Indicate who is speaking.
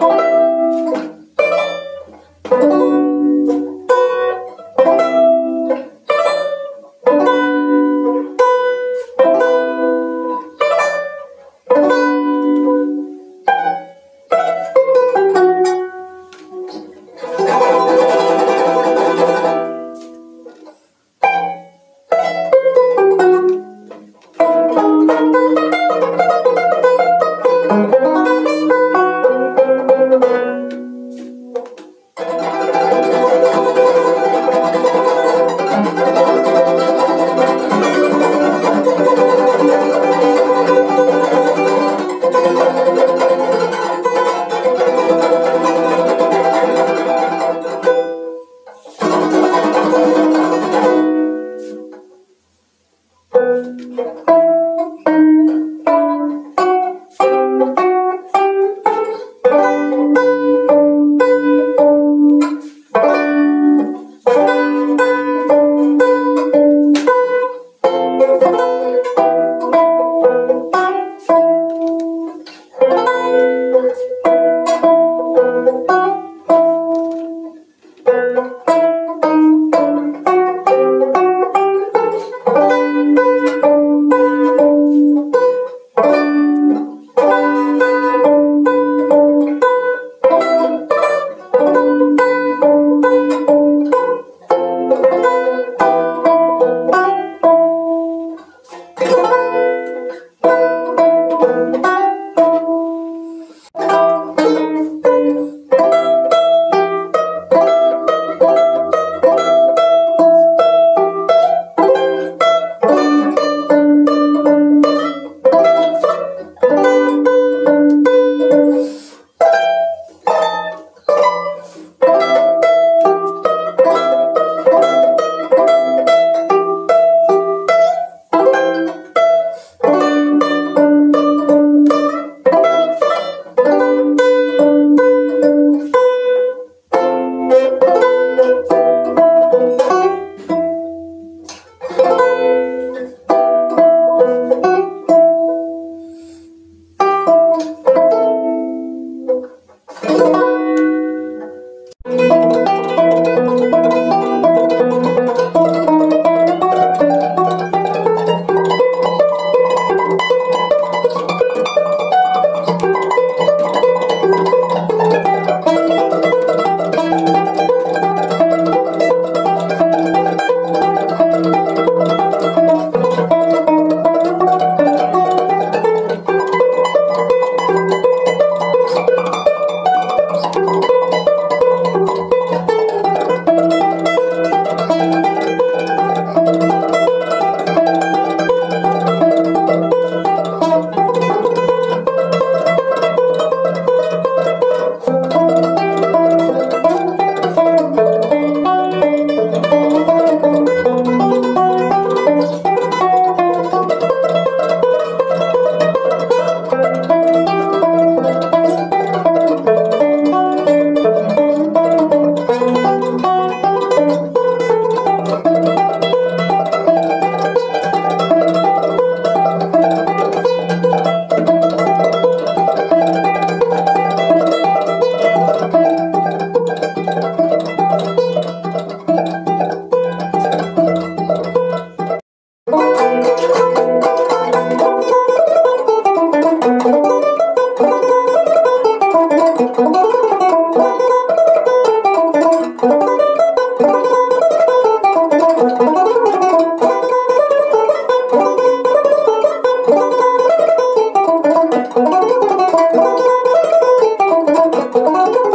Speaker 1: Música
Speaker 2: ¡Gracias!